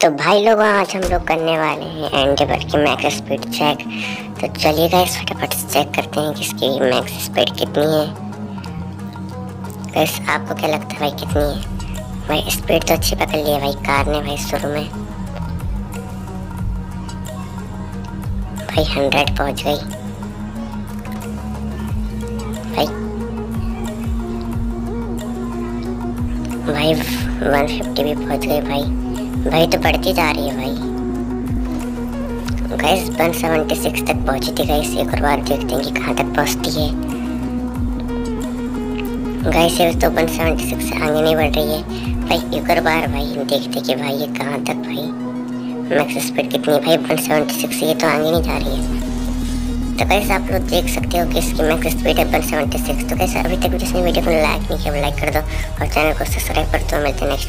तो भाई लोग, आज हम लोग करने वाले हैं एंडेवर की मैक्स स्पीड चेक तो चलिए गाइस फटाफट से चेक करते हैं कि इसकी मैक्स स्पीड कितनी है। गाइस आपको क्या लगता है भाई कितनी है? भाई स्पीड तो अच्छी पकड़ ली है भाई, कार ने भाई शुरू में। भाई हंड्रेड पहुँच गई। भाई। भाई वन फिफ्टी भी पहुँच गई भाई। भाई तो बढ़ती जा रही है भाई। गैस वन सेवेंटी सिक्स तक पहुँची थी गैस, एक और बार देखते हैं कि कहाँ तक पहुँचती है। गैस ये तो वन सेवेंटी सिक्स से आगे नहीं बढ़ रही है। भाई, एक और बार भाई देखते कि भाई ये कहाँ तक भाई मैक्स स्पीड कितनी है भाई वन सेवेंटी सिक्स ये तो आगे नहीं जा रही है। तो कैसे आप लोग देख सकते हो कि इसकी मैक्स स्पीड है वन सेवेंटी सिक्स। तो कैसे अभी तक जिसने वीडियो को लाइक नहीं किया लाइक कर दो और चैनल को सब्सक्राइब कर दो। मिलते नेक्स्ट